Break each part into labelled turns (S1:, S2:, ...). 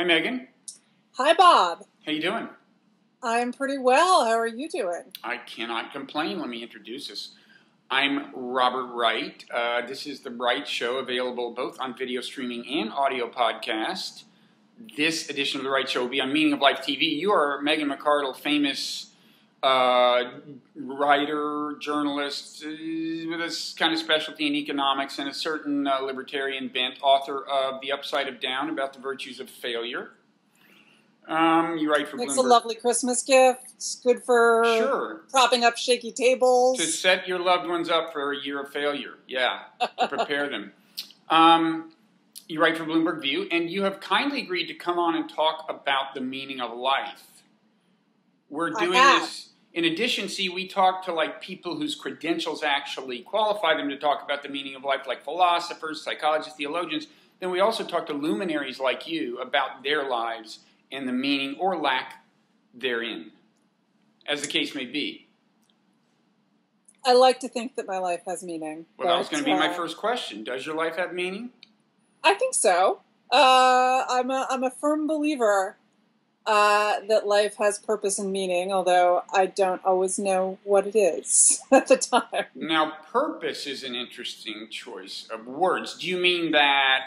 S1: Hi, Megan.
S2: Hi, Bob.
S1: How you doing?
S2: I'm pretty well. How are you doing?
S1: I cannot complain. Let me introduce us. I'm Robert Wright. Uh, this is the Wright Show, available both on video streaming and audio podcast. This edition of the Wright Show will be on Meaning of Life TV. You are Megan McArdle, famous uh, writer, journalist uh, with a kind of specialty in economics and a certain uh, libertarian bent, author of The Upside of Down about the virtues of failure. Um, you write for
S2: Makes
S1: Bloomberg.
S2: a lovely Christmas gift. It's good for
S1: Sure.
S2: propping up shaky tables.
S1: To set your loved ones up for a year of failure. Yeah, to prepare them. Um, you write for Bloomberg View, and you have kindly agreed to come on and talk about the meaning of life. We're doing this. In addition, see, we talk to like people whose credentials actually qualify them to talk about the meaning of life, like philosophers, psychologists, theologians. Then we also talk to luminaries like you about their lives and the meaning or lack therein, as the case may be.
S2: I like to think that my life has meaning.
S1: Well, that was going to be my
S2: uh,
S1: first question. Does your life have meaning?
S2: I think so. Uh, I'm a I'm a firm believer uh, that life has purpose and meaning, although I don't always know what it is at the time.
S1: Now, purpose is an interesting choice of words. Do you mean that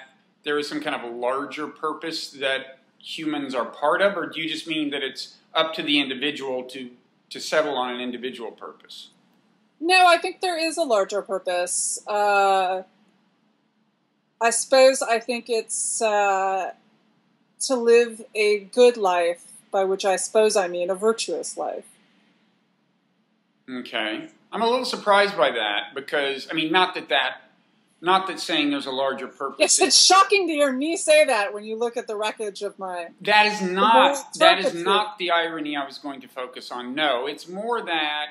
S1: there is some kind of a larger purpose that humans are part of, or do you just mean that it's up to the individual to, to settle on an individual purpose?
S2: No, I think there is a larger purpose. Uh, I suppose I think it's uh, to live a good life, by which I suppose I mean a virtuous life.
S1: Okay. I'm a little surprised by that because, I mean, not that that, not that saying there's a larger purpose.
S2: Yes, it's shocking to hear me say that when you look at the wreckage of my.
S1: That is not that is not the irony I was going to focus on. No, it's more that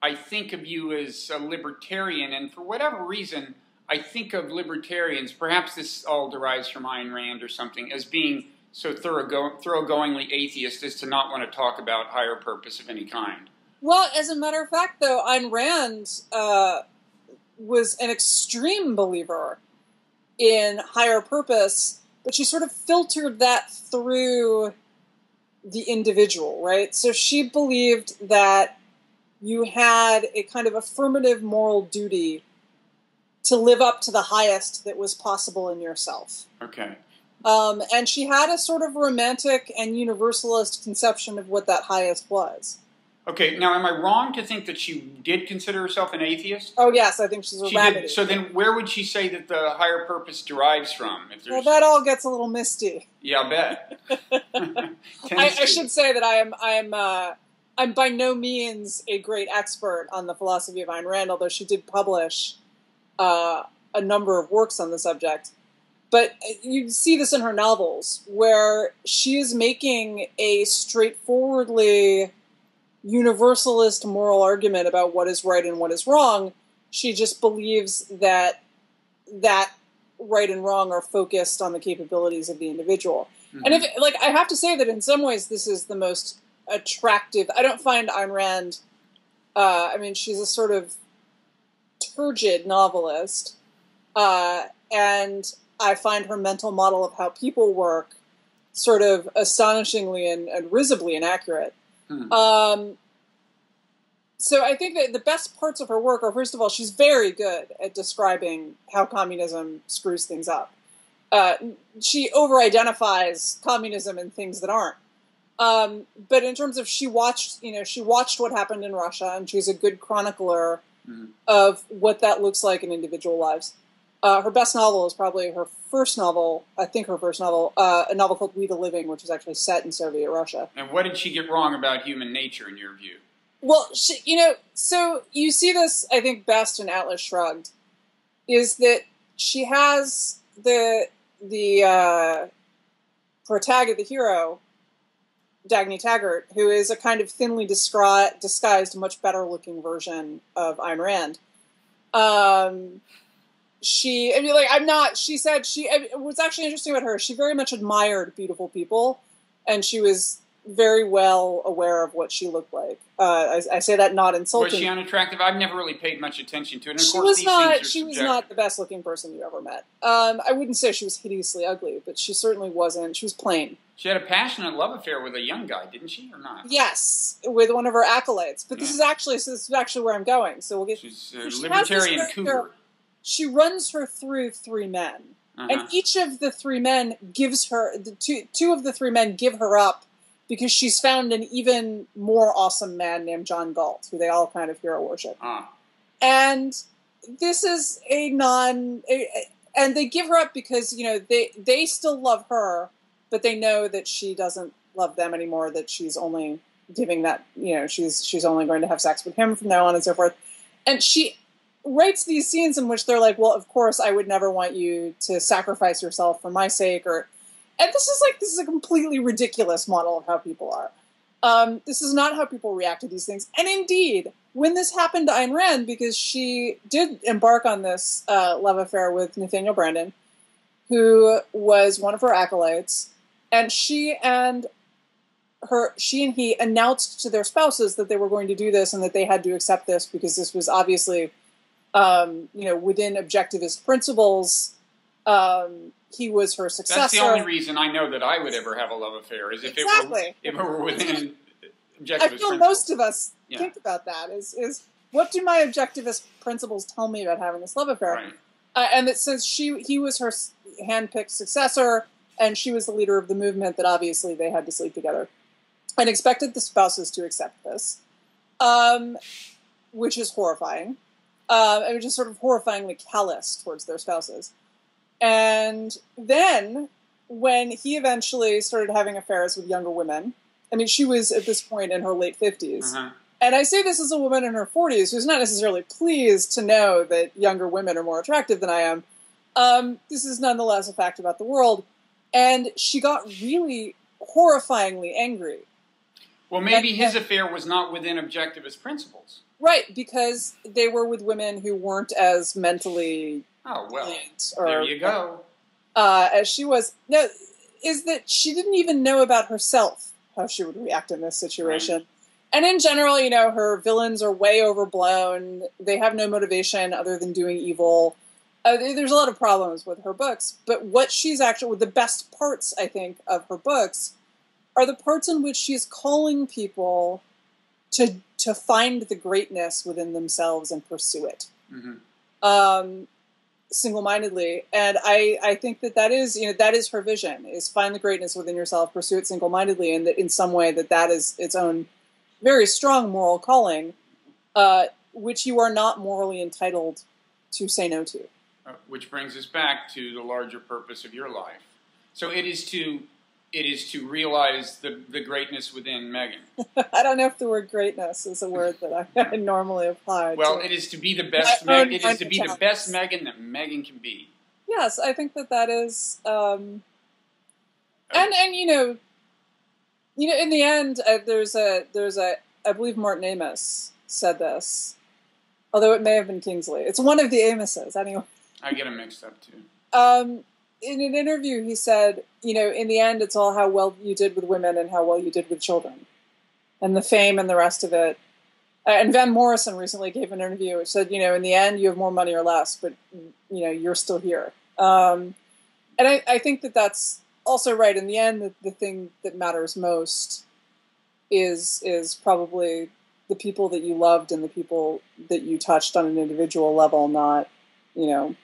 S1: I think of you as a libertarian, and for whatever reason, I think of libertarians. Perhaps this all derives from Ayn Rand or something, as being so thorough, thoroughgoingly atheist as to not want to talk about higher purpose of any kind.
S2: Well, as a matter of fact, though, Ayn Rand uh, was an extreme believer in higher purpose, but she sort of filtered that through the individual, right? So she believed that you had a kind of affirmative moral duty to live up to the highest that was possible in yourself.
S1: Okay.
S2: Um, and she had a sort of romantic and universalist conception of what that highest was.
S1: Okay. Now, am I wrong to think that she did consider herself an atheist?
S2: Oh, yes, I think she's a
S1: She did. So then, where would she say that the higher purpose derives from? If
S2: Well, that all gets a little misty.
S1: yeah, I bet.
S2: I, I should say that I am I am uh, I'm by no means a great expert on the philosophy of Ayn Rand, although she did publish uh, a number of works on the subject. But you see this in her novels, where she is making a straightforwardly universalist moral argument about what is right and what is wrong. She just believes that that right and wrong are focused on the capabilities of the individual. And if, like, I have to say that in some ways this is the most attractive. I don't find Ayn Rand. Uh, I mean, she's a sort of turgid novelist, uh, and I find her mental model of how people work sort of astonishingly and, and risibly inaccurate.
S1: Hmm.
S2: Um, so I think that the best parts of her work are, first of all, she's very good at describing how communism screws things up. Uh, she over-identifies communism and things that aren't. Um, but in terms of she watched, you know, she watched what happened in Russia, and she's a good chronicler
S1: Mhm.
S2: of what that looks like in individual lives. Uh, her best novel is probably her first novel. I think her first novel, uh, a novel called We the Living, which is actually set in Soviet Russia.
S1: And what did she get wrong about human nature, in your view?
S2: Well, she, you know, so you see this, I think, best in Atlas Shrugged, is that she has the the uh, protagonist, the hero, Dagny Taggart, who is a kind of thinly disguised, much better looking version of Ayn Rand. Um, she, I mean, like, I'm not. She said she. I mean, what's actually interesting about her, she very much admired beautiful people, and she was very well aware of what she looked like. Uh, I, I, say that not insulting.
S1: Was she unattractive? I've never really paid much attention to it. And of
S2: she was not. She was not the best looking person you ever met. Um, I wouldn't say she was hideously ugly, but she certainly wasn't. She was plain.
S1: She had a passionate love affair with a young guy, didn't she, or not?
S2: Yes, with one of her acolytes. But this is actually so this is actually where I'm going. So we'll get.
S1: She's
S2: She
S1: a
S2: this
S1: libertarian cougar.
S2: She runs her through three men.
S1: Uh-huh.
S2: and each of the three men gives her the two two of the three men give her up because she's found an even more awesome man named John Galt, who they all kind of hero worship.
S1: Ah.
S2: And this is a non, a- and they give her up because you know they they still love her, but they know that she doesn't love them anymore. That she's only giving that you know she's she's only going to have sex with him from now on and so forth. And she writes these scenes in which they're like, "Well, of course, I would never want you to sacrifice yourself for my sake," or, and this is like this is a completely ridiculous model of how people are. Um, this is not how people react to these things. And indeed, when this happened to Ayn Rand, because she did embark on this uh, love affair with Nathaniel Branden, who was one of her acolytes, and she and her she and he announced to their spouses that they were going to do this and that they had to accept this because this was obviously um, you know within objectivist principles um, he was her successor
S1: That's the only reason I know that I would ever have a love affair is if it were
S2: Exactly.
S1: if it were within
S2: I feel
S1: principles.
S2: most of us
S1: Yeah.
S2: think about that is is what do my objectivist principles tell me about having this love affair
S1: Right.
S2: uh, and that since she he was her handpicked successor and she was the leader of the movement that obviously they had to sleep together and expected the spouses to accept this um, which is horrifying um, and is sort of horrifyingly callous towards their spouses and then when he eventually started having affairs with younger women i mean she was at this point in her late 50s
S1: Uh-huh.
S2: and I say this as a woman in her 40s who's not necessarily pleased to know that younger women are more attractive than I am. Um, this is nonetheless a fact about the world. And she got really horrifyingly angry.
S1: Well, maybe
S2: That-
S1: his affair was not within objectivist principles.
S2: Right, because they were with women who weren't as mentally
S1: Oh well,
S2: or,
S1: there you go.
S2: Uh, as she was. No, is that she didn't even know about herself how she would react in this situation. And in general, you know, her villains are way overblown. They have no motivation other than doing evil. Uh, there's a lot of problems with her books, but what she's actually, the best parts, I think, of her books are the parts in which she's calling people to to find the greatness within themselves and pursue it.
S1: Hmm
S2: um, single-mindedly. And I, I think that that is you know that is her vision is find the greatness within yourself pursue it single-mindedly and that in some way that that is its own very strong moral calling uh, which you are not morally entitled to say no to.
S1: Uh, which brings us back to the larger purpose of your life. So it is to it is to realize the, the greatness within Megan.
S2: i don't know if the word greatness is a word that i, normally apply
S1: Well,
S2: to.
S1: it is to be the best. Meg- it is to be the best Megan that Megan can be.
S2: yes i think that that is um, and and you know you know in the end uh, there's a there's a i believe martin amis said this although it may have been kingsley it's one of the amises anyway
S1: I get them mixed up too.
S2: um, in an interview he said you know in the end it's all how well you did with women and how well you did with children and the fame and the rest of it. Uh, and van morrison recently gave an interview which said you know in the end you have more money or less but you know you're still here. Um, and I, I think that that's also right. In the end the, the thing that matters most is is probably the people that you loved and the people that you touched on an individual level not you know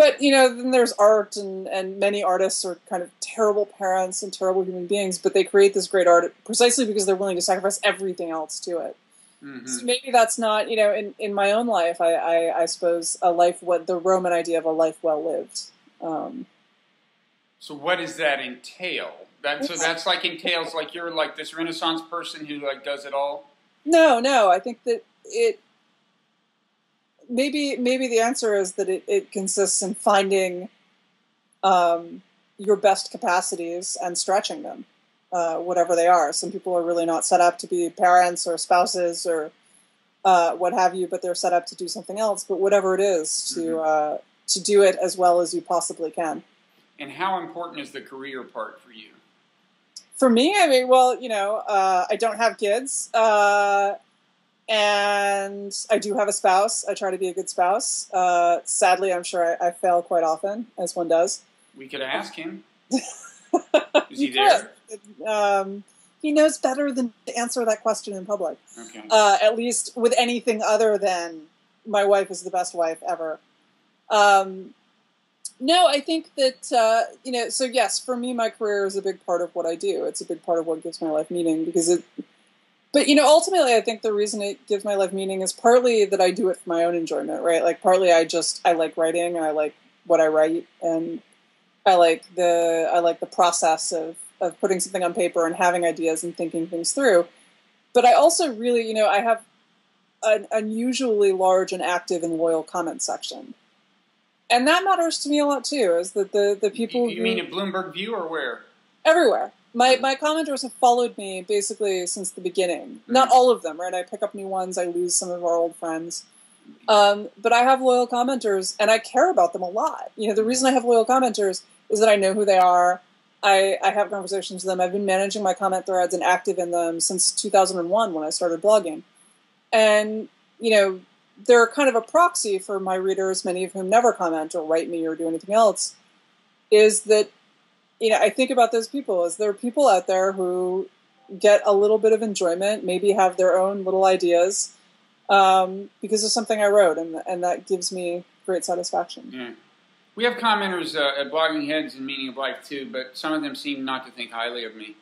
S2: but you know then there's art and and many artists are kind of terrible parents and terrible human beings but they create this great art precisely because they're willing to sacrifice everything else to it
S1: hmm
S2: so maybe that's not you know in, in my own life I, I i suppose a life what the roman idea of a life well lived um,
S1: So what does that entail? That so that's like entails like you're like this Renaissance person who like does it all.
S2: no no i think that it maybe maybe the answer is that it, it consists in finding um, your best capacities and stretching them uh, whatever they are some people are really not set up to be parents or spouses or uh, what have you but they're set up to do something else but whatever it is to
S1: Mhm.
S2: uh, to do it as well as you possibly can
S1: And how important is the career part for you?
S2: For me, I mean, well, you know, uh, I don't have kids, uh, and I do have a spouse. I try to be a good spouse. Uh, sadly, I'm sure I, I, fail quite often, as one does.
S1: We could ask him. Is he there?
S2: Um, he knows better than to answer that question in public.
S1: Okay.
S2: Uh, at least with anything other than my wife is the best wife ever. Um, no, I think that uh, you know. So yes, for me, my career is a big part of what I do. It's a big part of what gives my life meaning because it. But you know, ultimately, I think the reason it gives my life meaning is partly that I do it for my own enjoyment, right? Like partly I just I like writing and I like what I write and I like the I like the process of of putting something on paper and having ideas and thinking things through. But I also really, you know, I have an unusually large and active and loyal comment section. And that matters to me a lot too, is that the, the people
S1: You, you mean at Bloomberg View or where?
S2: Everywhere. My my commenters have followed me basically since the beginning. Mm-hmm. Not all of them, right? I pick up new ones, I lose some of our old friends. Um, but I have loyal commenters and I care about them a lot. You know, the reason I have loyal commenters is that I know who they are. I, I have conversations with them. I've been managing my comment threads and active in them since 2001 when I started blogging. And, you know, they're kind of a proxy for my readers, many of whom never comment or write me or do anything else, is that, you know, I think about those people is there are people out there who get a little bit of enjoyment, maybe have their own little ideas um, because of something I wrote, and, and that gives me great satisfaction.
S1: Yeah. We have commenters uh, at Bloggingheads and Meaning of Life too, but some of them seem not to think highly of me.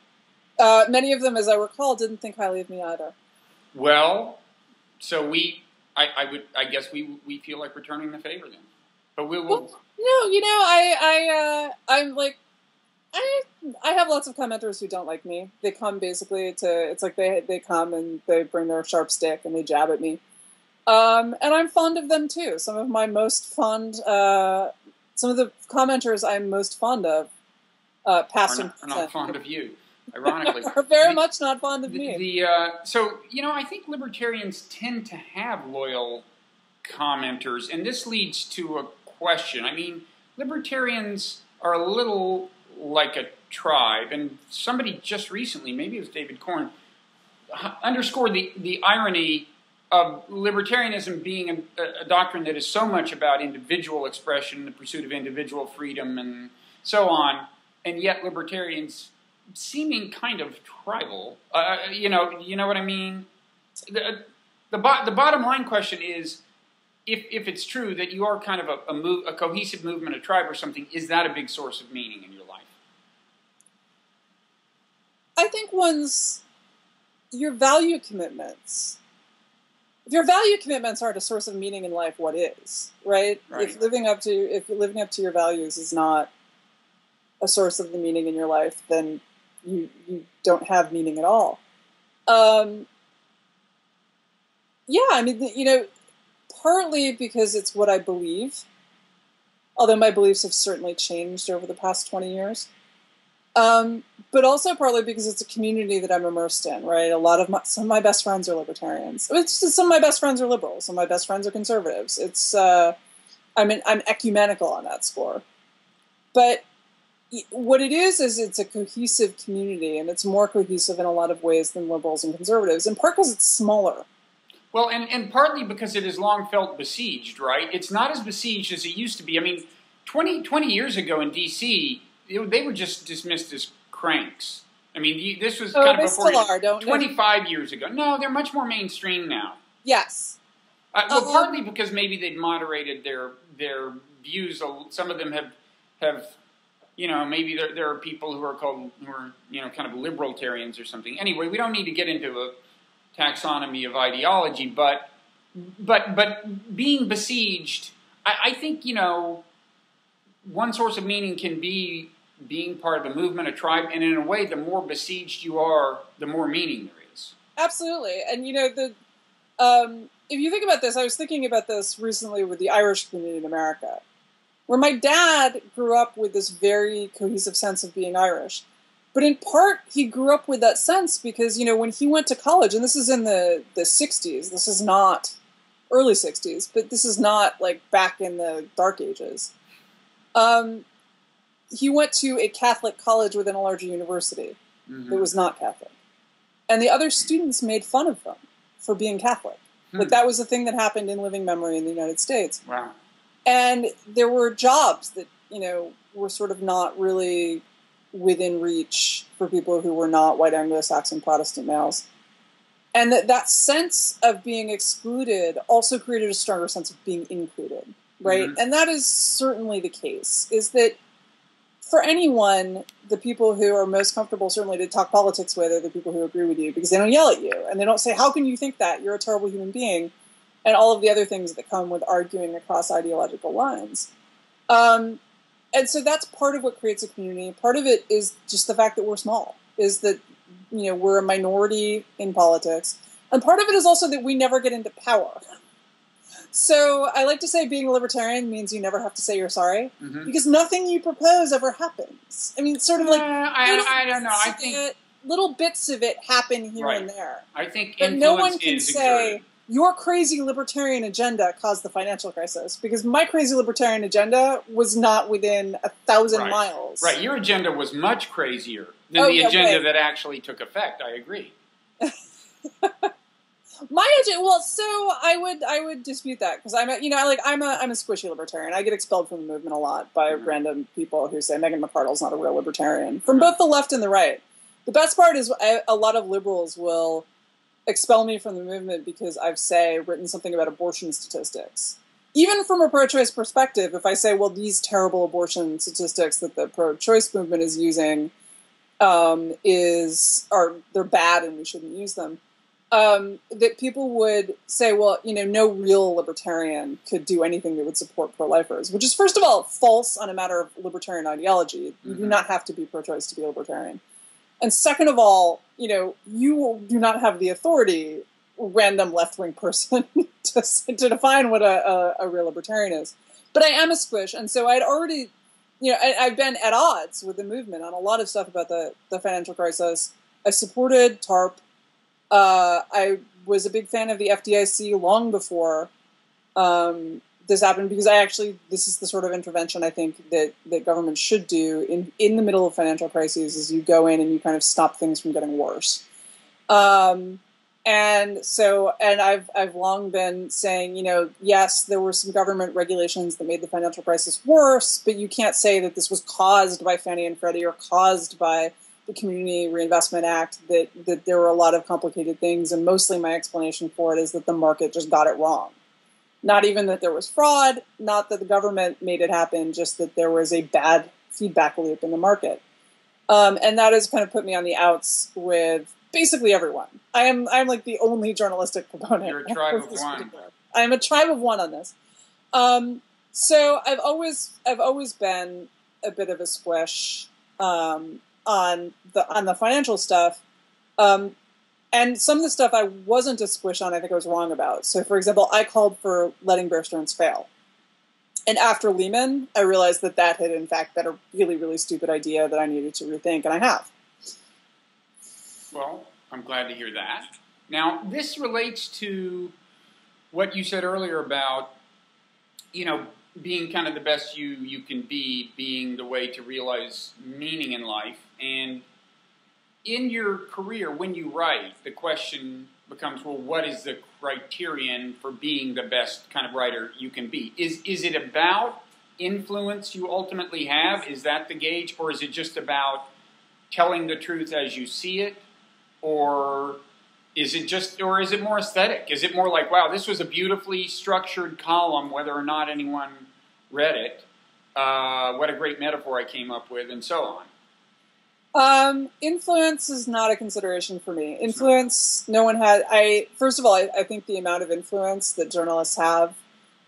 S2: Uh, many of them, as I recall, didn't think highly of me either.
S1: Well, so we, I, I would, I guess we we feel like returning the favor then. But we will. Well,
S2: no, you know, I, I, uh, I'm like, I, I have lots of commenters who don't like me. They come basically to, it's like they they come and they bring their sharp stick and they jab at me. Um, and I'm fond of them too. Some of my most fond uh, some of the commenters I'm most fond of, uh, past
S1: are not, are not fond of you. Ironically,
S2: are very the, much not fond of
S1: the,
S2: me.
S1: The uh, so you know I think libertarians tend to have loyal commenters, and this leads to a question. I mean, libertarians are a little like a tribe, and somebody just recently, maybe it was David Corn, underscored the the irony of libertarianism being a, a, doctrine that is so much about individual expression, the pursuit of individual freedom, and so on, and yet libertarians seeming kind of tribal. Uh, you know, you know what I mean. The, the, bo- the bottom line question is, if, if it's true that you are kind of a, a, a cohesive movement, a tribe or something, is that a big source of meaning in your life?
S2: I think one's your value commitments if your value commitments aren't a source of meaning in life, what is? Right?
S1: right?
S2: If living up to if living up to your values is not a source of the meaning in your life, then you you don't have meaning at all. Um, yeah, I mean, you know, partly because it's what I believe, although my beliefs have certainly changed over the past twenty years. Um, but also partly because it's a community that I'm immersed in, right? A lot of my, some of my best friends are libertarians. It's just, some of my best friends are liberals. Some of my best friends are conservatives. It's uh, I'm I'm ecumenical on that score. But what it is is it's a cohesive community, and it's more cohesive in a lot of ways than liberals and conservatives. In part because it's smaller.
S1: Well, and, and partly because it has long felt besieged, right? It's not as besieged as it used to be. I mean, 20, 20 years ago in D.C., they were just dismissed as cranks. I mean, this was
S2: oh,
S1: kind
S2: of
S1: before
S2: are,
S1: 25 they? years ago. No, they're much more mainstream now.
S2: Yes.
S1: Uh, well, uh, partly because maybe they've moderated their their views. Some of them have have you know maybe there, there are people who are called who are you know kind of libertarians or something. Anyway, we don't need to get into a taxonomy of ideology, but but but being besieged, I, I think you know one source of meaning can be being part of a movement, a tribe, and in a way, the more besieged you are, the more meaning there is.
S2: Absolutely, and you know the. Um, if you think about this, I was thinking about this recently with the Irish community in America, where my dad grew up with this very cohesive sense of being Irish. But in part, he grew up with that sense because, you know, when he went to college, and this is in the, the 60s, this is not early 60s, but this is not like back in the dark ages. Um, he went to a Catholic college within a larger university.
S1: Mhm.
S2: that was not Catholic. And the other students made fun of them for being Catholic.
S1: Hmm.
S2: Like that was a thing that happened in living memory in the United States.
S1: Wow.
S2: And there were jobs that, you know, were sort of not really within reach for people who were not white Anglo Saxon Protestant males. And that, that sense of being excluded also created a stronger sense of being included, right?
S1: Mhm.
S2: And that is certainly the case, is that for anyone, the people who are most comfortable certainly to talk politics with are the people who agree with you because they don't yell at you and they don't say, How can you think that? You're a terrible human being. And all of the other things that come with arguing across ideological lines. Um, and so that's part of what creates a community. Part of it is just the fact that we're small, is that you know we're a minority in politics, and part of it is also that we never get into power. So I like to say being a libertarian means you never have to say you're sorry
S1: Mhm.
S2: because nothing you propose ever happens. I mean, sort of like
S1: Uh, I, I don't know. I think
S2: it- little bits of it happen here
S1: Right.
S2: and there,
S1: I think
S2: but no one can say
S1: exerted.
S2: your crazy libertarian agenda caused the financial crisis because my crazy libertarian agenda was not within a thousand
S1: Right.
S2: miles.
S1: Right, your agenda was much crazier than
S2: Oh,
S1: the
S2: yeah,
S1: agenda that actually took effect. I agree.
S2: My agenda, well, so I would I would dispute that because I'm a you know like I'm a I'm a squishy libertarian. I get expelled from the movement a lot by
S1: Mhm.
S2: random people who say Megan McArdle's not a real libertarian from both the left and the right. The best part is I, a lot of liberals will expel me from the movement because I've say written something about abortion statistics. Even from a pro-choice perspective, if I say, well, these terrible abortion statistics that the pro-choice movement is using um, is are they're bad and we shouldn't use them um, that people would say, well, you know, no real libertarian could do anything that would support pro-lifers, which is first of all false on a matter of libertarian ideology. You do
S1: Mhm.
S2: not have to be pro-choice to be a libertarian. And second of all, you know, you do not have the authority, random left-wing person, to, to define what a, a, a real libertarian is. But I am a squish, and so I'd already, you know, I, I've been at odds with the movement on a lot of stuff about the, the financial crisis. I supported TARP. Uh, I was a big fan of the FDIC long before um, this happened because I actually this is the sort of intervention I think that that government should do in in the middle of financial crises is you go in and you kind of stop things from getting worse. Um, and so and I've I've long been saying you know yes there were some government regulations that made the financial crisis worse, but you can't say that this was caused by Fannie and Freddie or caused by the Community Reinvestment Act that that there were a lot of complicated things, and mostly my explanation for it is that the market just got it wrong. Not even that there was fraud, not that the government made it happen, just that there was a bad feedback loop in the market, um, and that has kind of put me on the outs with basically everyone. I am I'm like the only journalistic proponent.
S1: You're a tribe of one.
S2: particular- I am a tribe of one on this. Um, so I've always I've always been a bit of a squish um, on the on the financial stuff. Um, and some of the stuff I wasn't a squish on, I think I was wrong about. So, for example, I called for letting Bear Stearns fail. And after Lehman, I realized that that had, in fact, been a really, really stupid idea that I needed to rethink, and I have.
S1: Well, I'm glad to hear that. Now, this relates to what you said earlier about, you know, being kind of the best you you can be, being the way to realize meaning in life. And in your career, when you write, the question becomes, well, what is the criterion for being the best kind of writer you can be? Is is it about influence you ultimately have? Is that the gauge, or is it just about telling the truth as you see it? or is it just or is it more aesthetic is it more like wow this was a beautifully structured column whether or not anyone read it uh, what a great metaphor i came up with and so on
S2: Um, influence is not a consideration for me. Influence, no one had. I first of all, I, I think the amount of influence that journalists have,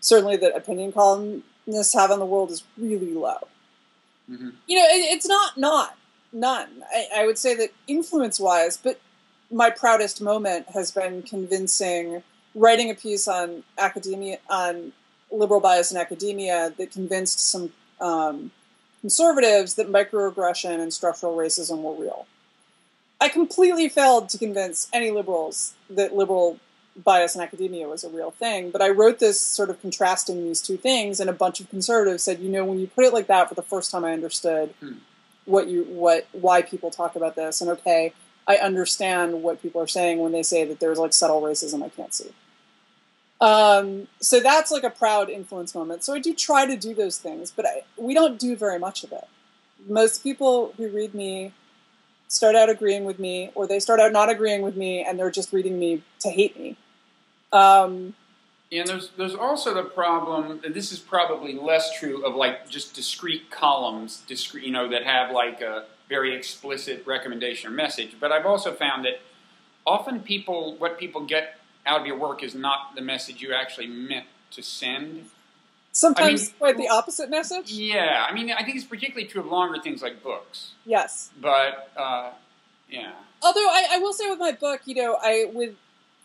S2: certainly that opinion columnists have on the world, is really low.
S1: Mhm.
S2: You know, it, it's not not none. I, I would say that influence wise, but my proudest moment has been convincing writing a piece on academia on liberal bias in academia that convinced some um, conservatives that microaggression and structural racism were real. I completely failed to convince any liberals that liberal bias in academia was a real thing, but I wrote this sort of contrasting these two things, and a bunch of conservatives said, you know, when you put it like that for the first time, I understood.
S1: Hmm.
S2: what you what why people talk about this, and okay, I understand what people are saying when they say that there's like subtle racism I can't see. Um, so that's like a proud influence moment. So I do try to do those things, but I, we don't do very much of it. Most people who read me start out agreeing with me, or they start out not agreeing with me, and they're just reading me to hate me. Um,
S1: and there's there's also the problem. And this is probably less true of like just discrete columns, discrete, you know, that have like a very explicit recommendation or message. But I've also found that often people, what people get out of your work is not the message you actually meant to send.
S2: Sometimes I mean, quite the opposite message.
S1: Yeah, I mean, I think it's particularly true of longer things like books.
S2: Yes,
S1: but uh, yeah.
S2: Although I, I, will say with my book, you know, I with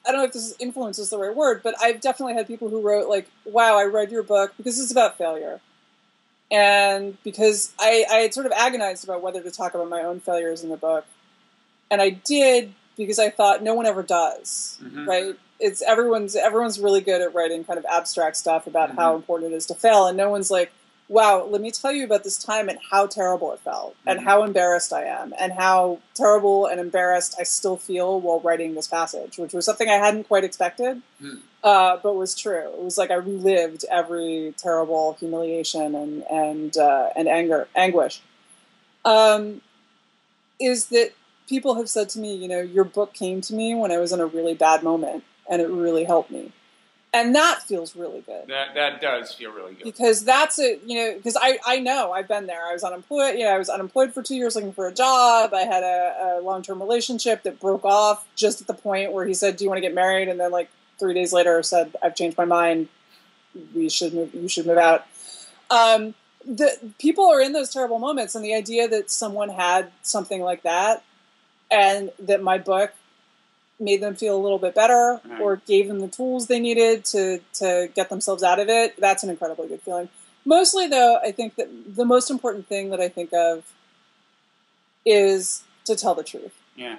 S2: I don't know if this is influence is the right word, but I've definitely had people who wrote like, "Wow, I read your book because it's about failure," and because I, I had sort of agonized about whether to talk about my own failures in the book, and I did because I thought no one ever does, mm-hmm. right? It's everyone's everyone's really good at writing kind of abstract stuff about mm-hmm. how important it is to fail, and no one's like, wow, let me tell you about this time and how terrible it felt, mm-hmm. and how embarrassed I am, and how terrible and embarrassed I still feel while writing this passage, which was something I hadn't quite expected, mm. uh, but was true. It was like I relived every terrible humiliation and and uh, and anger, anguish. Um, is that people have said to me, you know, your book came to me when I was in a really bad moment, and it really helped me and that feels really good.
S1: That that does feel really good
S2: because that's a you know because I I know I've been there. I was unemployed. You know, I was unemployed for two years looking for a job. I had a, a long term relationship that broke off just at the point where he said, "Do you want to get married?" And then like three days later said, "I've changed my mind. We should move. You should move out." Um, the people are in those terrible moments, and the idea that someone had something like that, and that my book made them feel a little bit better right. or gave them the tools they needed to to get themselves out of it that's an incredibly good feeling. Mostly though i think that the most important thing that i think of is to tell the truth.
S1: Yeah.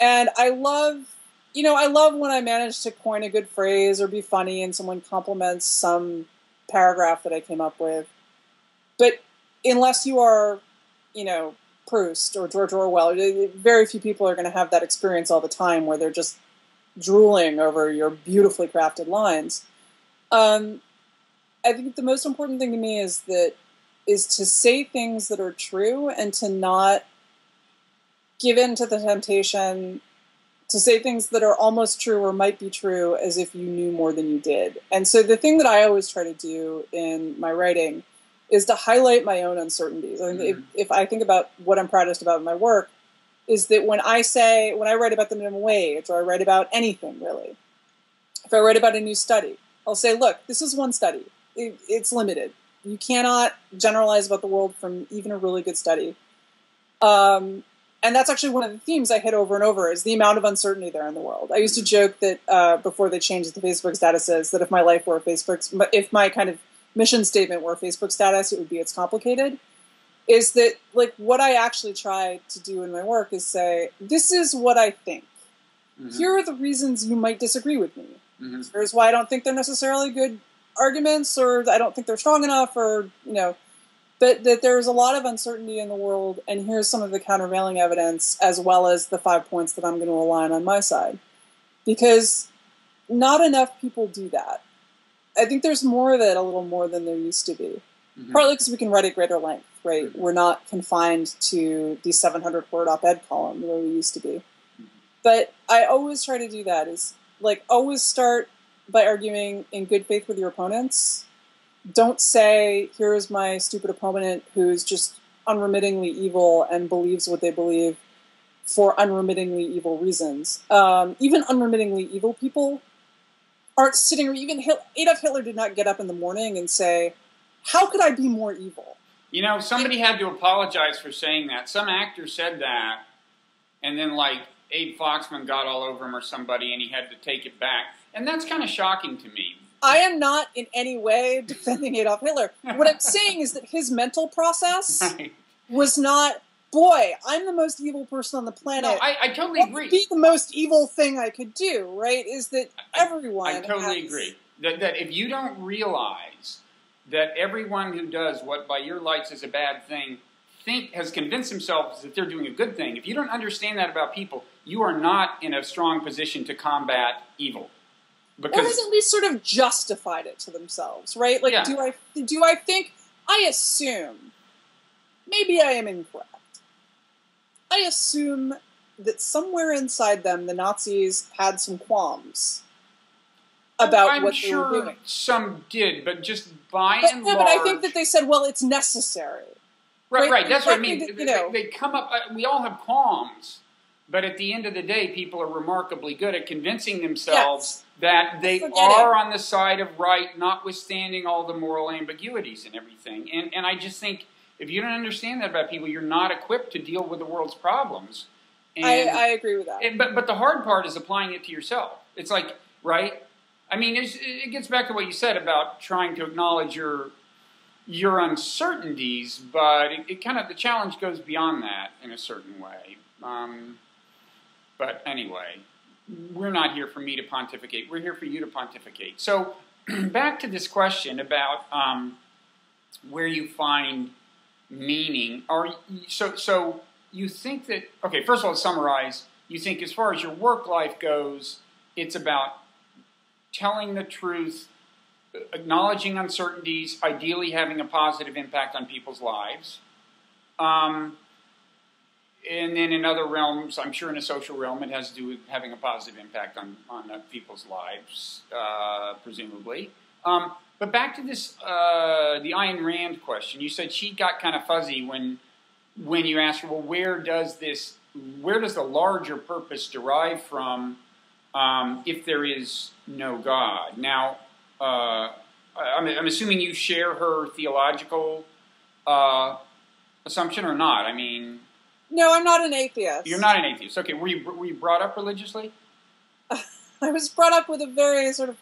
S2: And i love you know i love when i manage to coin a good phrase or be funny and someone compliments some paragraph that i came up with. But unless you are you know Proust or George Orwell. Very few people are going to have that experience all the time where they're just drooling over your beautifully crafted lines. Um, I think the most important thing to me is that is to say things that are true and to not give in to the temptation to say things that are almost true or might be true as if you knew more than you did. And so the thing that I always try to do in my writing is to highlight my own uncertainties. I mm-hmm. if, if I think about what I'm proudest about in my work, is that when I say, when I write about the minimum wage or I write about anything really, if I write about a new study, I'll say, look, this is one study. It, it's limited. You cannot generalize about the world from even a really good study. Um, and that's actually one of the themes I hit over and over is the amount of uncertainty there in the world. I used to joke that uh, before they changed the Facebook statuses, that if my life were Facebook's, if my kind of mission statement where Facebook status, it would be it's complicated. Is that like what I actually try to do in my work is say, this is what I think. Mm-hmm. Here are the reasons you might disagree with me. Mm-hmm. Here's why I don't think they're necessarily good arguments, or I don't think they're strong enough, or you know, but that there's a lot of uncertainty in the world, and here's some of the countervailing evidence, as well as the five points that I'm going to align on my side, because not enough people do that. I think there's more of it, a little more than there used to be. Mm-hmm. Partly because we can write at greater length, right? Mm-hmm. We're not confined to the 700 word op-ed column where we used to be. Mm-hmm. But I always try to do that. Is like always start by arguing in good faith with your opponents. Don't say, "Here's my stupid opponent who's just unremittingly evil and believes what they believe." For unremittingly evil reasons. Um, even unremittingly evil people aren't sitting, or even Adolf Hitler did not get up in the morning and say, How could I be more evil?
S1: You know, somebody had to apologize for saying that. Some actor said that, and then, like, Abe Foxman got all over him or somebody, and he had to take it back. And that's kind of shocking to me.
S2: I am not in any way defending Adolf Hitler. What I'm saying is that his mental process right. was not boy, I'm the most evil person on the planet. No,
S1: I, I totally what agree.
S2: Be the most evil thing I could do, right? Is that everyone?
S1: I, I totally has... agree. That, that if you don't realize that everyone who does what by your lights is a bad thing think has convinced themselves that they're doing a good thing. If you don't understand that about people, you are not in a strong position to combat evil.
S2: or has at least sort of justified it to themselves, right? Like,
S1: Yeah.
S2: do I do I think I assume maybe I am incorrect. I assume that somewhere inside them, the Nazis had some qualms about
S1: I'm
S2: what
S1: sure
S2: they were doing.
S1: some did, but just by
S2: But,
S1: and
S2: no,
S1: large,
S2: but I think that they said, well, it's necessary.
S1: right,
S2: right,
S1: right. That's what I mean.
S2: you know.
S1: they, come up. uh, We all have qualms, but at the end of the day, people are remarkably good at convincing themselves that they
S2: Forget
S1: are
S2: it.
S1: on the side of right, notwithstanding all the moral ambiguities and everything. And and I just think if you don't understand that about people, you're not equipped to deal with the world's problems. And,
S2: I, I agree with that.
S1: And- but but the hard part is applying it to yourself. It's like right. I mean, it's, it gets back to what you said about trying to acknowledge your your uncertainties, but it, it kind of the challenge goes beyond that in a certain way. Um, but anyway, we're not here for me to pontificate. We're here for you to pontificate. So back to this question about um, where you find meaning. Are so so you think that okay? First of all, to summarize, you think as far as your work life goes, it's about telling the truth, acknowledging uncertainties, ideally having a positive impact on people's lives. Um, and then in other realms, I'm sure in a social realm, it has to do with having a positive impact on, on uh, people's lives, uh, presumably. Um, but back to this, uh, the Ayn Rand question. You said she got kind of fuzzy when, when you asked her, well, where does this, where does the larger purpose derive from um, if there is no God? Now, uh, I'm, I'm assuming you share her theological uh, assumption or not. I mean,
S2: no, I'm not an atheist.
S1: you're not an atheist. Okay, were you, were you brought up religiously?
S2: I was brought up with a very sort of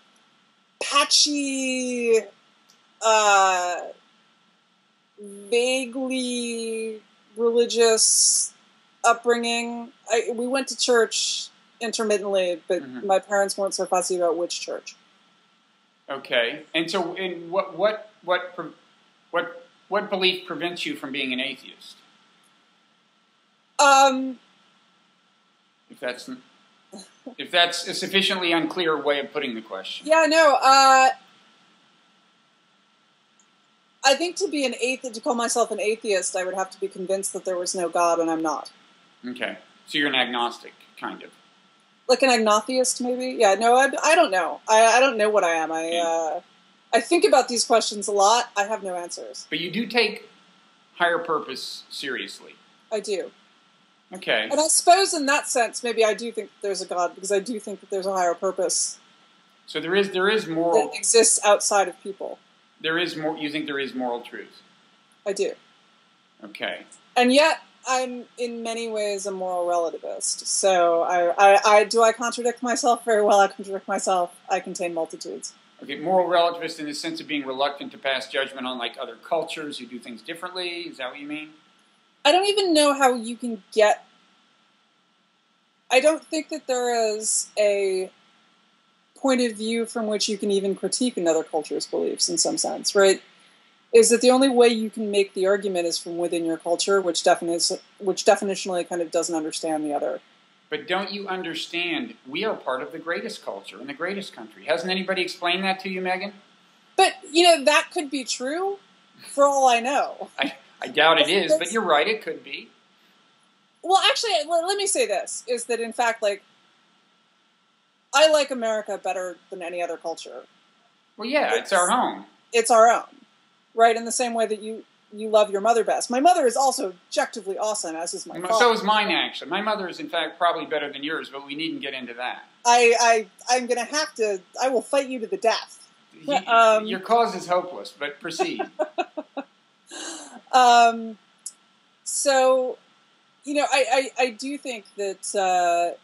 S2: patchy, uh, vaguely religious upbringing. I, we went to church intermittently, but
S1: Mhm.
S2: my parents weren't so fussy about which church.
S1: Okay, and so, and what, what, what, what, what belief prevents you from being an atheist?
S2: Um,
S1: If that's, if that's a sufficiently unclear way of putting the question.
S2: yeah, no. Uh, I think to be an atheist, to call myself an atheist, I would have to be convinced that there was no God, and I'm not.
S1: Okay, so you're an agnostic, kind of.
S2: like an agnotheist maybe yeah no i, I don't know I, I don't know what i am i uh, i think about these questions a lot i have no answers
S1: But you do take higher purpose seriously.
S2: i do
S1: Okay.
S2: and i suppose in that sense maybe i do think there's a god because i do think that there's a higher purpose
S1: So there is there is moral
S2: that exists outside of people
S1: there is more you think there is moral truth.
S2: i do
S1: Okay.
S2: and yet i'm in many ways a moral relativist so I, I, I do i contradict myself very well i contradict myself i contain multitudes
S1: Okay, moral relativist in the sense of being reluctant to pass judgment on like other cultures who do things differently. Is that what you mean?
S2: I don't even know how you can get. I don't think that there is a point of view from which you can even critique another culture's beliefs in some sense, right? Is that the only way you can make the argument is from within your culture, which defini- which definitionally kind of doesn't understand the other.
S1: But don't you understand? We are part of the greatest culture in the greatest country. Hasn't anybody explained that to you, Megan?
S2: But you know that could be true, for all I know.
S1: I doubt it is, but you're right. It could be.
S2: Well, actually, let, me say this: is that in fact, like, I like America better than any other culture.
S1: Well, yeah, it's our home.
S2: it's our own, right? In the same way that you you love your mother best. My mother is also objectively awesome, as is my father.
S1: So is mine, actually. My mother is, in fact, probably better than yours, but we needn't get into that.
S2: I I I'm gonna have to. I will fight you to the death.
S1: You-
S2: Um,
S1: your cause is hopeless, but proceed.
S2: Um, so, you know, I I, I do think that. Uh,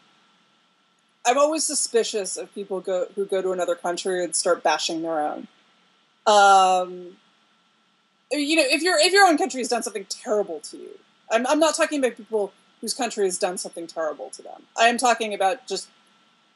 S2: I'm always suspicious of people go who go to another country and start bashing their own. Um, you know, if your if your own country has done something terrible to you, I'm I'm not talking about people whose country has done something terrible to them. I am talking about just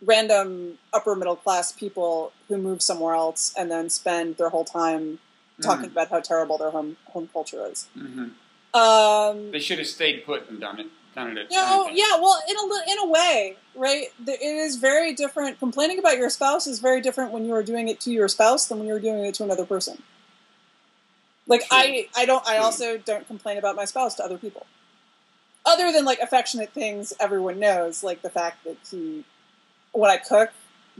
S2: random upper middle class people who move somewhere else and then spend their whole time talking about how terrible their home home culture is.
S1: hmm
S2: Um,
S1: They should have stayed put and done it. Done it. At
S2: No, yeah, well, in a in a way, right? Th- It is very different. Complaining about your spouse is very different when you are doing it to your spouse than when you're doing it to another person. Like
S1: True.
S2: I, I don't. I
S1: True.
S2: also don't complain about my spouse to other people, other than like affectionate things everyone knows, like the fact that he, when I cook,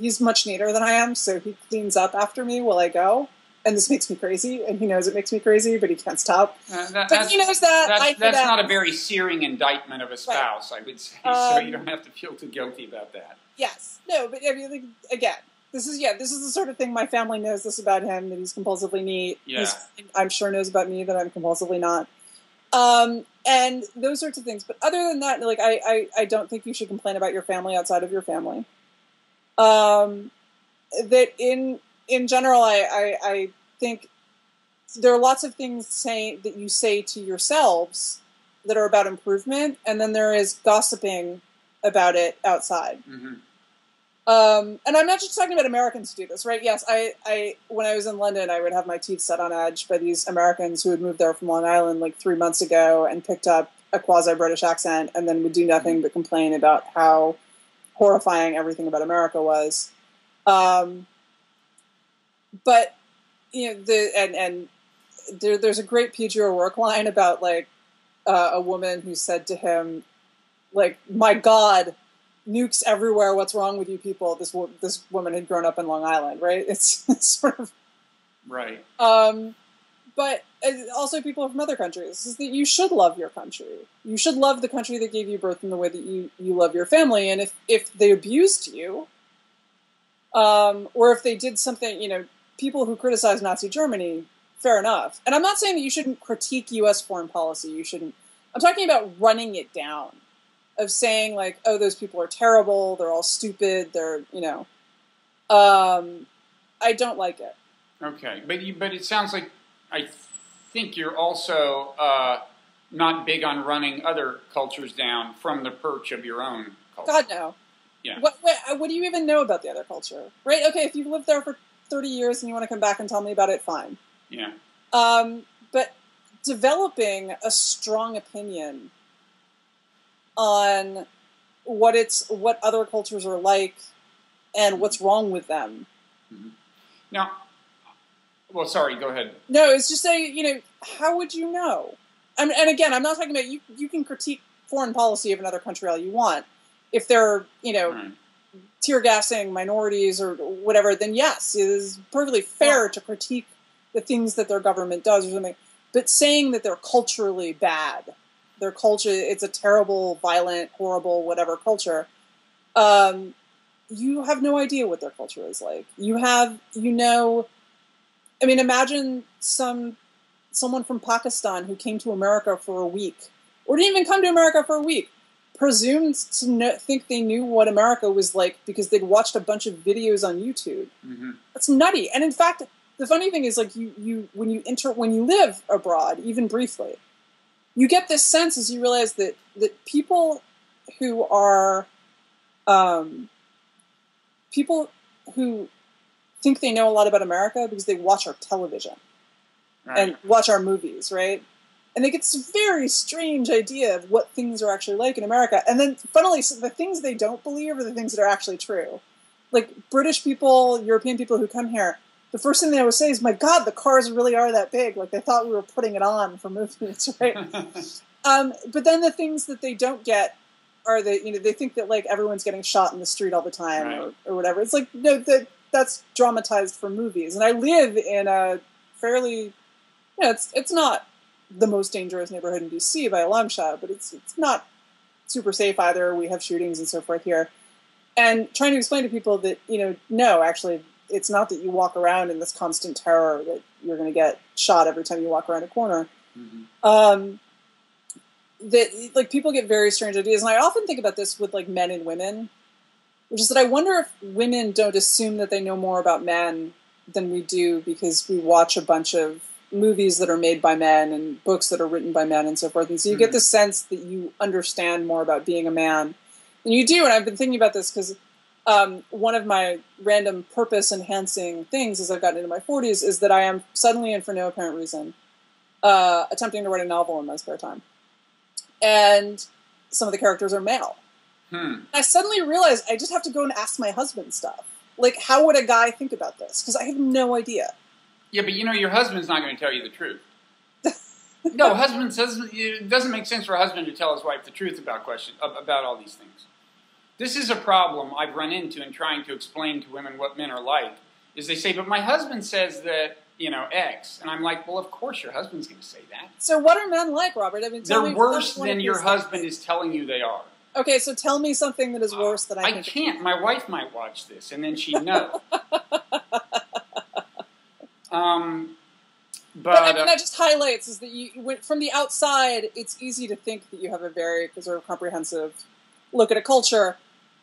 S2: he's much neater than I am, so he cleans up after me while I go, and this makes me crazy, and he knows it makes me crazy, but he can't stop.
S1: Uh, that-
S2: But he knows that.
S1: that's, that's
S2: that.
S1: not a very searing indictment of a spouse, I would say. so you
S2: Um,
S1: don't have to feel too guilty about that.
S2: Yes. No, but I mean, like, again, this is yeah, this is the sort of thing my family knows this about him that he's compulsively neat.
S1: Yeah.
S2: He's, I'm sure knows about me that I'm compulsively not. Um, and those sorts of things. But other than that, like I, I, I don't think you should complain about your family outside of your family. Um, that in in general, I, I, I think there are lots of things say that you say to yourselves that are about improvement, and then there is gossiping about it outside.
S1: hmm
S2: Um, and I'm not just talking about Americans who do this, right? Yes, I, I, when I was in London, I would have my teeth set on edge by these Americans who had moved there from Long Island like three months ago and picked up a quasi British accent and then would do nothing but complain about how horrifying everything about America was. Um, but you know, the and and there, there's a great PJ O'Rourke line about like uh, a woman who said to him, like, "My God." nukes everywhere. What's wrong with you people? This this woman had grown up in Long Island, right? It's, it's sort of,
S1: Right.
S2: um, but uh, also people from other countries is that you should love your country. You should love the country that gave you birth in the way that you you love your family. And if if they abused you, um, or if they did something, you know, people who criticize Nazi Germany, fair enough. And I'm not saying that you shouldn't critique U.S. foreign policy. You shouldn't. I'm talking about running it down of saying like, oh, those people are terrible. They're all stupid. They're you know. Um, I don't like it.
S1: Okay, but you, but it sounds like I think you're also uh, not big on running other cultures down from the perch of your own culture.
S2: God no.
S1: Yeah.
S2: What, what what do you even know about the other culture? Right? Okay, if you've lived there for thirty years and you want to come back and tell me about it, fine.
S1: Yeah.
S2: Um, but developing a strong opinion on what it's what other cultures are like and what's wrong with them.
S1: Now, well, sorry. Go ahead.
S2: No, it's just say you know how would you know? And, and again, I'm not talking about you. You can critique foreign policy of another country all you want. If they're you know
S1: Right.
S2: Tear gassing minorities or whatever, then yes, it is perfectly fair to critique the things that their government does or something. But saying that they're culturally bad, their culture, it's a terrible, violent, horrible, whatever culture, um, you have no idea what their culture is like. You have, you know, I mean, imagine some someone from Pakistan who came to America for a week, or didn't even come to America for a week, presumed to know, think they knew what America was like because they'd watched a bunch of videos on YouTube.
S1: hmm
S2: That's nutty. And in fact, the funny thing is, like you, you when you enter when you live abroad, even briefly, you get this sense as you realize that that people who are um, people who think they know a lot about America because they watch our television
S1: Right.
S2: and watch our movies, right? And they get this very strange idea of what things are actually like in America. And then, funnily, so the things they don't believe are the things that are actually true. Like British people, European people who come here, the first thing they always say is, "My God, the cars really are that big!" Like they thought we were putting it on for movies, right? Um, but then the things that they don't get are that you know they think that like everyone's getting shot in the street all the time
S1: Right.
S2: or, or whatever. It's like no, that that's dramatized for movies. And I live in a fairly, you know, it's it's not the most dangerous neighborhood in DC by a long shot, but it's it's not super safe either. We have shootings and so forth here, and trying to explain to people that you know no, actually. It's not that you walk around in this constant terror that you're going to get shot every time you walk around a corner
S1: Mhm.
S2: um, that like people get very strange ideas, and I often think about this with like men and women, which is that I wonder if women don't assume that they know more about men than we do because we watch a bunch of movies that are made by men and books that are written by men and so forth, and so you get
S1: Mhm.
S2: the sense that you understand more about being a man than you do. And I've been thinking about this because um, one of my random purpose enhancing things as I've gotten into my 40s is that I am suddenly and for no apparent reason uh, attempting to write a novel in my spare time, and some of the characters are male.
S1: Hmm.
S2: I suddenly realized I just have to go and ask my husband stuff. Like, how would a guy think about this? Because I have no idea.
S1: Yeah, but you know your husband's not going to tell you the truth. no, husband says it doesn't make sense for a husband to tell his wife the truth about question about all these things. This is a problem I've run into in trying to explain to women what men are like. Is they say, "But my husband says that you know X," and I'm like, "Well, of course your husband's going to say that."
S2: So, what are men like, Robert? I mean,
S1: They're
S2: me
S1: worse
S2: tell me one
S1: than your husband
S2: things.
S1: is telling you they are.
S2: Okay, so tell me something that is uh, worse than I,
S1: I can't. My wife might watch this, and then she'd know. um, but,
S2: But I mean, that just highlights is that you, from the outside, it's easy to think that you have a very sort of comprehensive look at a culture,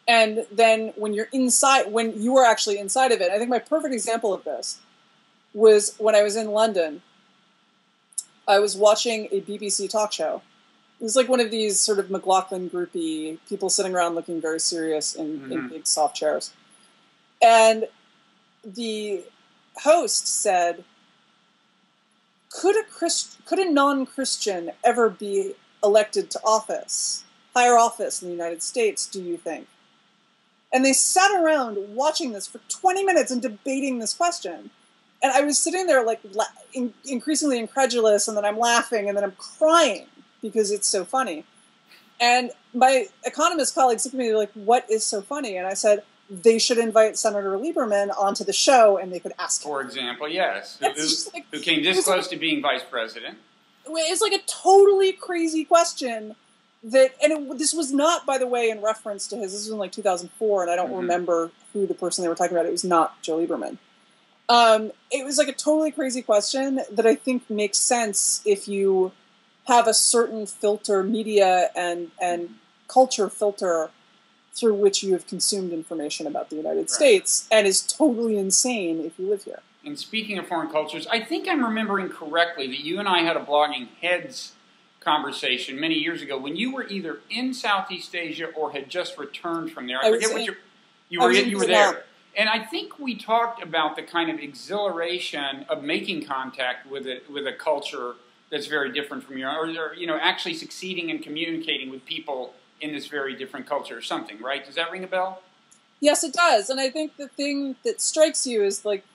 S2: and then when you're inside, when you are actually inside of it, I think my perfect example of this was when I was in London. I was watching a BBC talk show. It was like one of these sort of McLaughlin groupy people sitting around looking very serious in, in
S1: Mhm.
S2: big soft chairs, and the host said could a Christ, could a non-Christian ever be elected to office, higher office in the United States? Do you think? And they sat around watching this for 20 minutes and debating this question. And I was sitting there like la- in, increasingly incredulous, and then I'm laughing, and then I'm crying because it's so funny. And my economist colleagues looked at me like, "What is so funny?" And I said, "They should invite Senator Lieberman onto the show, and they could ask him."
S1: for example, yes, who,
S2: It's
S1: who,
S2: just like-
S1: who came this close to being vice president.
S2: it's like a totally crazy question that and it, this was not by the way in reference to his this was in like 2004 and i don't
S1: Mhm.
S2: remember who the person they were talking about it was not joe lieberman um, it was like a totally crazy question that i think makes sense if you have a certain filter media and and culture filter through which you have consumed information about the united states and is totally insane if you live here
S1: And speaking of foreign cultures, I think I'm remembering correctly that you and I had a blogging heads conversation many years ago when you were either in Southeast Asia or had just returned from there. I,
S2: I
S1: forget what you you were in, you were there. And I think we talked about the kind of exhilaration of making contact with a, with a culture that's very different from your own, or, or you know, actually succeeding in communicating with people in this very different culture or something, right? Does that ring a bell?
S2: Yes, it does. And I think the thing that strikes you is like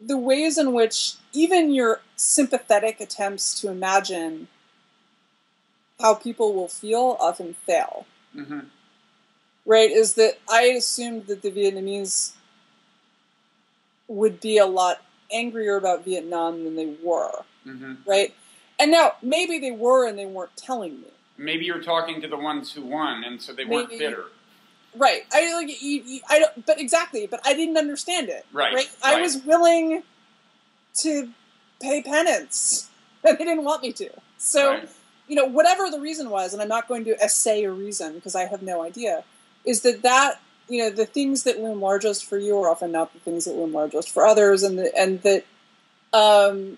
S2: the ways in which even your sympathetic attempts to imagine how people will feel often fail.
S1: Mm-hmm.
S2: Right? Is that I assumed that the Vietnamese would be a lot angrier about Vietnam than they were.
S1: Mm-hmm.
S2: Right? And now maybe they were and they weren't telling me.
S1: Maybe you're talking to the ones who won, and so they weren't bitter.
S2: Right. I like you, you, I don't but exactly, but I didn't understand it.
S1: Right,
S2: I
S1: right.
S2: was willing to pay penance and they didn't want me to. So,
S1: Right.
S2: you know, whatever the reason was, and I'm not going to essay a reason because I have no idea, is that that you know the things that loom largest for you are often not the things that loom largest for others, and the, and that um,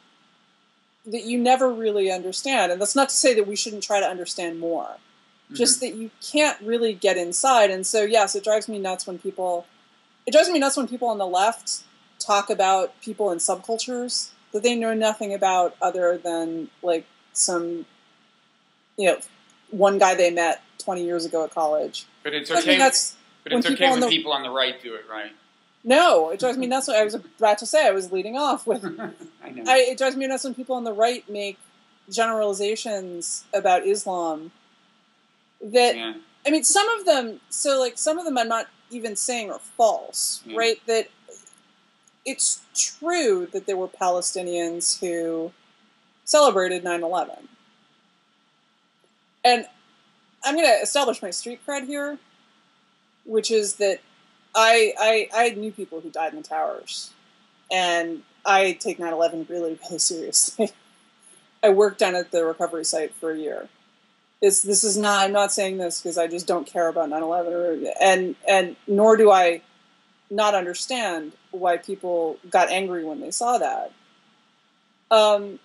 S2: that you never really understand. And that's not to say that we shouldn't try to understand more mm-hmm. just that you can't really get inside. And so, yes, it drives me nuts when people. It drives me nuts when people on the left talk about people in subcultures that they know nothing about other than like some, you know, one guy they met twenty years ago at college.
S1: But it's
S2: I think
S1: okay.
S2: that's
S1: But
S2: when
S1: it's
S2: people
S1: okay
S2: on
S1: when
S2: the-
S1: people on the right do it, right?
S2: No. It drives me nuts. What I was about to say I was leading off with.
S1: I know.
S2: I, it drives me nuts when people on the right make generalizations about Islam. That
S1: yeah.
S2: I mean, some of them. So, like, some of them, I'm not even saying are false,
S1: Yeah.
S2: right? That it's true that there were Palestinians who celebrated 9/11, and I'm going to establish my street cred here, which is that I, I I knew people who died in the towers, and I take 9/11 really really seriously. I worked down at the recovery site for a year is this is not I'm not saying this because I just don't care about 9/11 or, and and nor do I not understand why people got angry when they saw that. Um,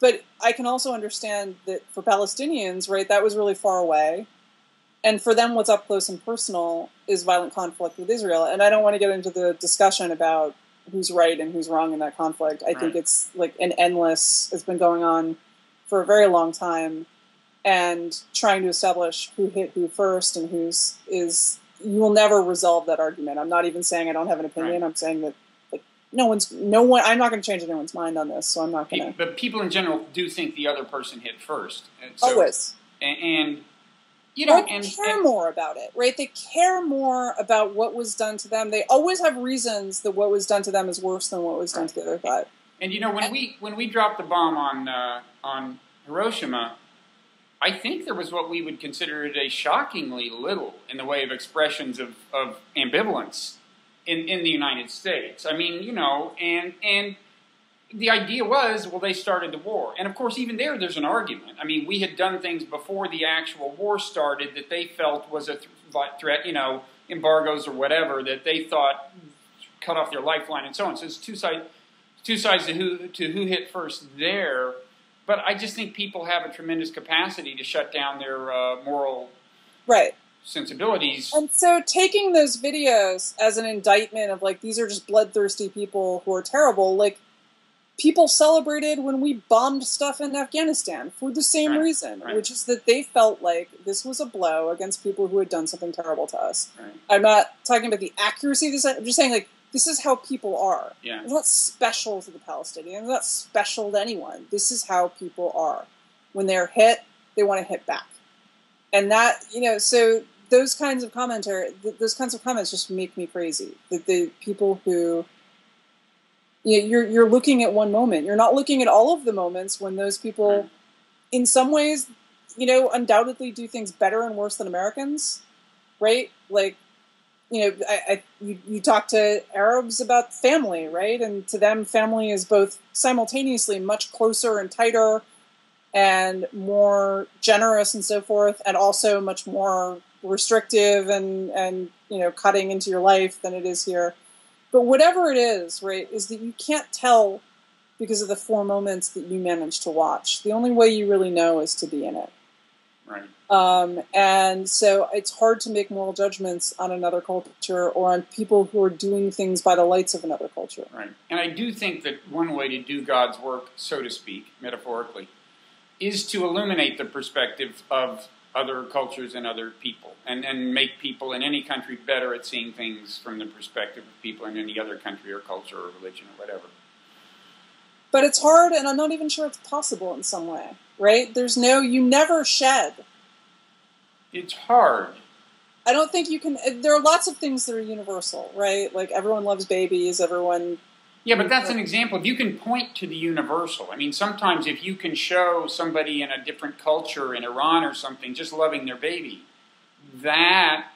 S2: but I can also understand that for Palestinians, right, that was really far away. And for them, what's up close and personal is violent conflict with Israel. And I don't want to get into the discussion about who's right and who's wrong in that conflict. I right. think it's like an endless. It's been going on for a very long time, and trying to establish who hit who first and who's is you will never resolve that argument. I'm not even saying I don't have an opinion. Right. I'm saying that like no one's no one. I'm not going to change anyone's mind on this, so I'm not going to.
S1: But people in general do think the other person hit first.
S2: So, Always.
S1: And, and you know,
S2: and, care and, more about it, right? They care more about what was done to them. They always have reasons that what was done to them is worse than what was done to the other side.
S1: And you know, when we when we dropped the bomb on uh, on Hiroshima, I think there was what we would consider today shockingly little in the way of expressions of, of ambivalence in, in the United States. I mean, you know, and and the idea was, well, they started the war. And of course, even there, there's an argument. I mean, we had done things before the actual war started that they felt was a th- threat, you know, embargoes or whatever, that they thought cut off their lifeline and so on. So it's two sides, two sides to who, to who hit first there. But I just think people have a tremendous capacity to shut down their uh, moral
S2: right
S1: sensibilities.
S2: And so taking those videos as an indictment of like these are just bloodthirsty people who are terrible, like people celebrated when we bombed stuff in Afghanistan for the same right, reason, right. which is that they felt like this was a blow against people who had done something terrible to us. Right. I'm not talking about the accuracy of this. I'm just saying like this is how people are.
S1: Yeah.
S2: It's not special to the Palestinians. It's not special to anyone. This is how people are. When they're hit, they want to hit back. And that, you know, so those kinds of commentary, those kinds of comments just make me crazy. That the people who, you know, you're you're looking at one moment. You're not looking at all of the moments when those people, in some ways, you know, undoubtedly do things better and worse than Americans, right? Like you know, I, I, you, you talk to Arabs about family, right? And to them, family is both simultaneously much closer and tighter and more generous and so forth, and also much more restrictive and, and you know, cutting into your life than it is here. But whatever it is, right, is that you can't tell because of the four moments that you managed to watch. The only way you really know is to be in it.
S1: Right.
S2: Um, and so it's hard to make moral judgments on another culture or on people who are doing things by the lights of another culture.
S1: Right. And I do think that one way to do God's work, so to speak, metaphorically, is to illuminate the perspective of other cultures and other people and, and make people in any country better at seeing things from the perspective of people in any other country or culture or religion or whatever.
S2: But it's hard, and I'm not even sure it's possible in some way right? There's no, you never shed.
S1: It's hard.
S2: I don't think you can. There are lots of things that are universal, right? Like everyone loves babies, everyone.
S1: Yeah, but that's an example. If you can point to the universal, I mean, sometimes if you can show somebody in a different culture in Iran or something just loving their baby, that,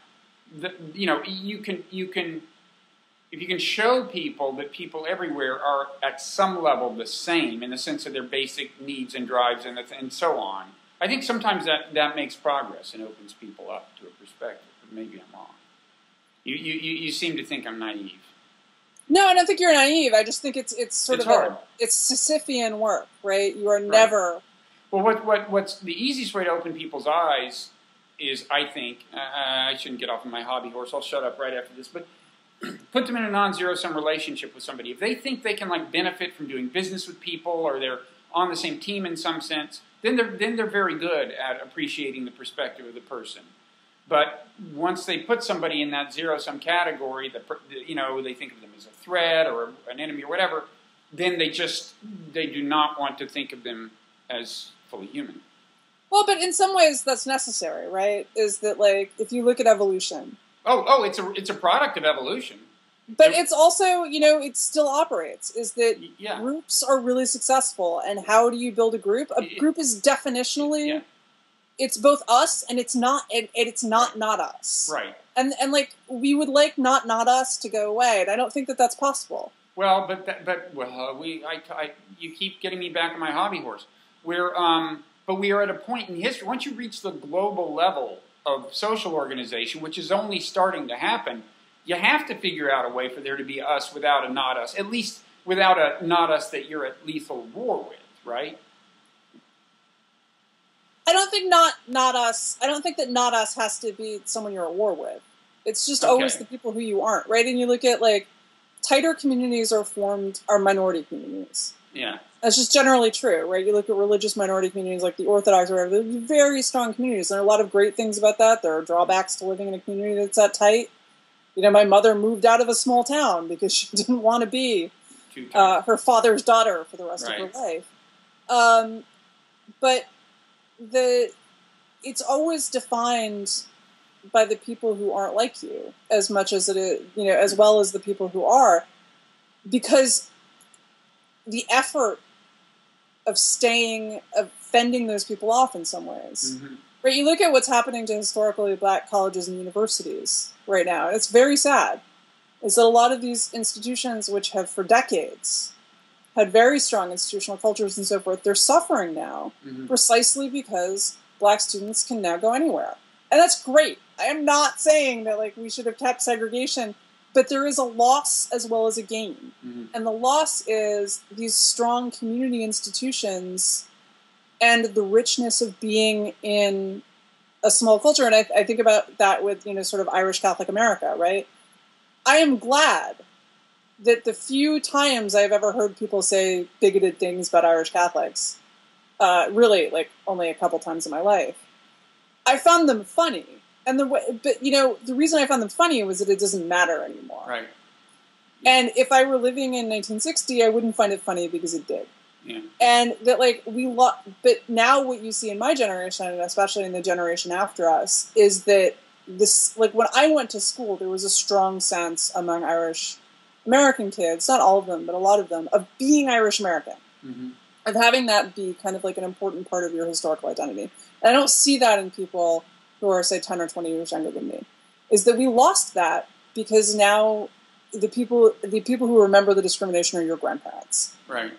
S1: the, you know, you can you can if you can show people that people everywhere are at some level the same in the sense of their basic needs and drives and, and so on, I think sometimes that, that makes progress and opens people up to a perspective. But maybe I'm wrong. You, you, you seem to think I'm naive.
S2: No, I don't think you're naive. I just think it's it's sort it's of hard. A, it's Sisyphean work, right? You are right. never.
S1: Well, what, what what's the easiest way to open people's eyes is, I think, uh, I shouldn't get off of my hobby horse. I'll shut up right after this, but put them in a non-zero sum relationship with somebody. If they think they can like benefit from doing business with people or they're on the same team in some sense, then they're then they're very good at appreciating the perspective of the person. But once they put somebody in that zero sum category, that you know they think of them as a threat or an enemy or whatever, then they just they do not want to think of them as fully human.
S2: Well, but in some ways that's necessary, right? Is that like if you look at evolution,
S1: Oh, oh, it's a it's a product of evolution.
S2: But it's also, you know, it still operates. Is that yeah. groups are really successful, and how do you build a group? A group is definitionally, yeah. It's both us and it's not, and it's not right. not us.
S1: Right.
S2: And and like we would like not not us to go away, and I don't think that that's possible.
S1: Well, but that, but well, uh, we I, I you keep getting me back on my hobby horse. We're um, but we are at a point in history. Once you reach the global level of social organization, which is only starting to happen, you have to figure out a way for there to be us without a not us, at least without a not us that you're at lethal war with, right?
S2: I don't think not not us. I don't think that not us has to be someone you're at war with. It's just okay. always the people who you aren't, right? And you look at like tighter communities are formed are minority communities.
S1: Yeah.
S2: That's just generally true, right? You look at religious minority communities like the Orthodox or whatever, they're very strong communities. There are a lot of great things about that. There are drawbacks to living in a community that's that tight. You know, my mother moved out of a small town because she didn't want to be uh, her father's daughter for the rest
S1: Right.
S2: of her life. Um, but the it's always defined by the people who aren't like you as much as it is, you know, as well as the people who are, because the effort of staying, of fending those people off in some ways.
S1: Mhm.
S2: Right, you look at what's happening to historically black colleges and universities right now, and it's very sad. Is that a lot of these institutions, which have for decades had very strong institutional cultures and so forth, they're suffering now
S1: Mhm.
S2: precisely because black students can now go anywhere. And that's great. I am not saying that like we should have kept segregation, but there is a loss as well as a gain.
S1: Mhm.
S2: And the loss is these strong community institutions and the richness of being in a small culture. And I, I think about that with, you know, sort of Irish Catholic America, right? I am glad that the few times I've ever heard people say bigoted things about Irish Catholics, uh, really like only a couple times in my life, I found them funny. And the way, but you know, the reason I found them funny was that it doesn't matter anymore.
S1: Right.
S2: And if I were living in 1960, I wouldn't find it funny because it did.
S1: Yeah.
S2: And that, like, we lo- but now what you see in my generation, and especially in the generation after us, is that this, like, when I went to school, there was a strong sense among Irish American kids, not all of them, but a lot of them, of being Irish American,
S1: Mhm.
S2: of having that be kind of like an important part of your historical identity. And I don't see that in people who are, say, 10 or 20 years younger than me, is that we lost that because now the people the people who remember the discrimination are your grandparents
S1: Right.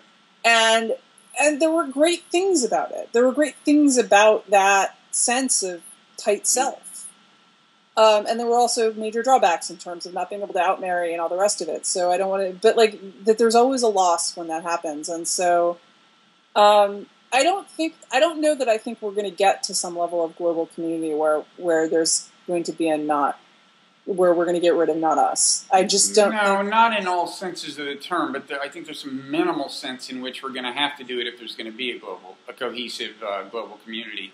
S2: and and there were great things about it there were great things about that sense of tight self um, and there were also major drawbacks in terms of not being able to outmarry and all the rest of it. So i don't want to but like that there's always a loss when that happens. And so um, i don't think i don't know that i think we're going to get to some level of global community where where there's going to be a not where we're going to get rid of not us. I just don't
S1: No,
S2: think-
S1: not in all senses of the term, but there, I think there's some minimal sense in which we're going to have to do it if there's going to be a global, a cohesive uh, global community,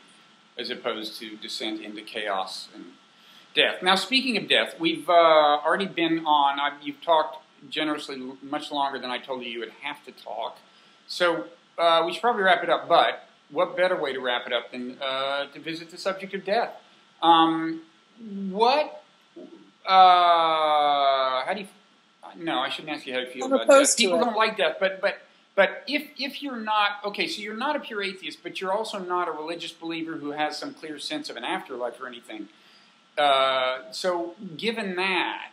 S1: as opposed to descent into chaos and death. Now, speaking of death, we've uh, already been on. i you've talked generously much longer than I told you you would have to talk. So uh, we should probably wrap it up. But what better way to wrap it up than uh, to visit the subject of death? Um, what? Uh, how do you? No, I shouldn't ask you how you feel
S2: I'm
S1: about death. People
S2: it.
S1: don't like death, but but but if if you're not okay, so you're not a pure atheist, but you're also not a religious believer who has some clear sense of an afterlife or anything. Uh, so given that,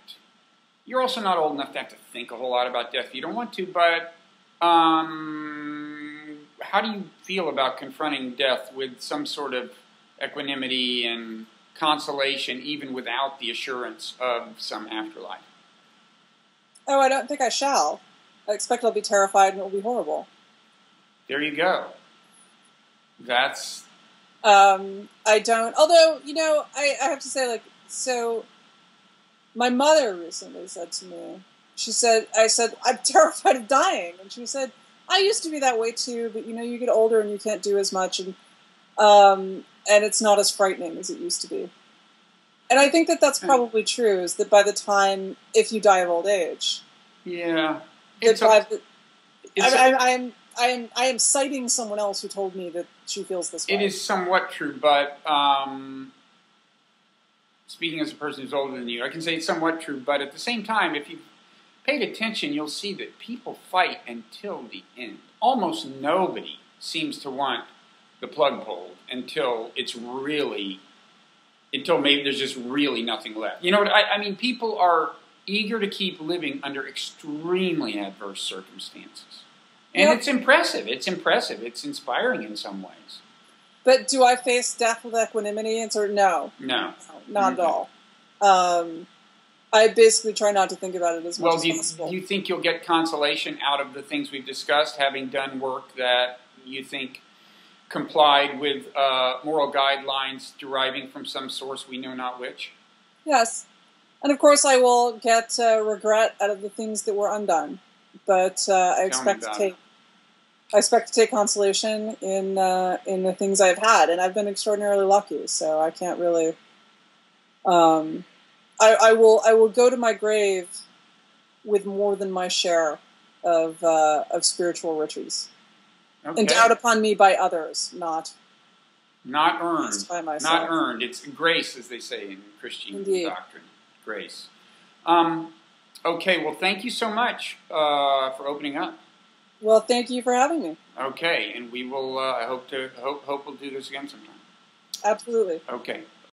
S1: you're also not old enough to have to think a whole lot about death if you don't want to. But um, how do you feel about confronting death with some sort of equanimity and consolation, even without the assurance of some afterlife?
S2: Oh, I don't think I shall. I expect I'll be terrified and it will be horrible.
S1: There you go. That's
S2: Um, I don't. Although, you know, I, I have to say, like, so my mother recently said to me, she said, I said, I'm terrified of dying. And she said, I used to be that way too, but you know, you get older and you can't do as much, and um, and it's not as frightening as it used to be. And I think that that's probably true. Is that by the time, if you die of old age,
S1: yeah. It's a-
S2: the,
S1: it's
S2: I,
S1: a-
S2: I, I am I am I am citing someone else who told me that she feels this way.
S1: It is somewhat true, but um, speaking as a person who's older than you, I can say it's somewhat true. But at the same time, if you paid attention, you'll see that people fight until the end. Almost nobody seems to want the plug pulled until it's really, until maybe there's just really nothing left. You know what I, I mean? People are eager to keep living under extremely adverse circumstances. And
S2: Yep.
S1: it's impressive. It's impressive. It's inspiring in some ways.
S2: But do I face death with equanimity? Answer no,
S1: No.
S2: not at all. Um, I basically try not to think about it as much
S1: Well,
S2: as
S1: do you,
S2: possible.
S1: do you think you'll get consolation out of the things we've discussed, having done work that you think complied with uh, moral guidelines deriving from some source we know not which?
S2: yes, And of course, I will get uh, regret out of the things that were undone. But uh, I expect to take. I expect to take consolation in uh, in the things I've had, and I've been extraordinarily lucky. So I can't really. Um, I, I will. I will go to my grave with more than my share of uh, of spiritual riches, okay. endowed upon me by others, not
S1: not earned, by myself. not earned. It's grace, as they say in Christian Indeed. doctrine. Grace. Um, okay. Well, thank you so much uh, for opening up.
S2: Well, thank you for having me.
S1: Okay, and we will. Uh, I hope to hope hope we'll do this again sometime.
S2: Absolutely.
S1: Okay.